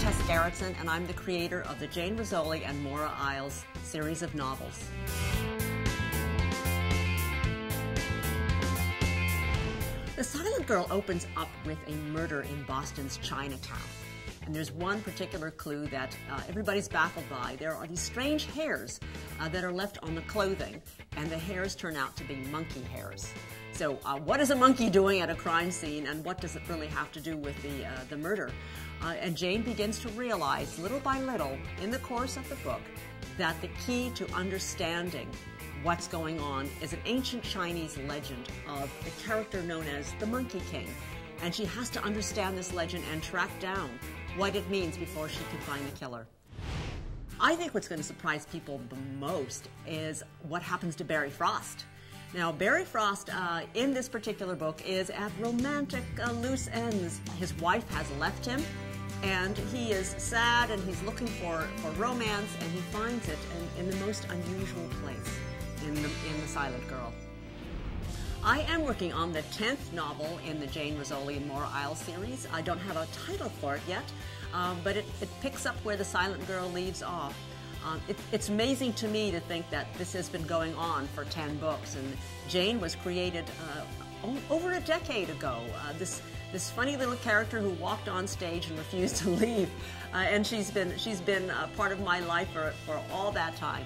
Gerritsen, and I'm the creator of the Jane Rizzoli and Maura Isles series of novels. The Silent Girl opens up with a murder in Boston's Chinatown. And there's one particular clue that uh, everybody's baffled by. There are these strange hairs uh, that are left on the clothing, and the hairs turn out to be monkey hairs. So, uh, what is a monkey doing at a crime scene, and what does it really have to do with the, uh, the murder? Uh, and Jane begins to realize, little by little, in the course of the book, that the key to understanding what's going on is an ancient Chinese legend of a character known as the Monkey King. And she has to understand this legend and track down what it means before she can find the killer. I think what's going to surprise people the most is what happens to Barry Frost. Now, Barry Frost uh, in this particular book is at romantic uh, loose ends. His wife has left him, and he is sad and he's looking for, for romance, and he finds it in, in the most unusual place in the, in the Silent Girl. I am working on the 10th novel in the Jane Rizzoli and Maura Isles series. I don't have a title for it yet, um, but it, it, picks up where the Silent Girl leaves off. Um, it, it's amazing to me to think that this has been going on for 10 books, and Jane was created uh, over a decade ago. Uh, this this funny little character who walked on stage and refused to leave, uh, and she's been she's been part of my life for, for all that time.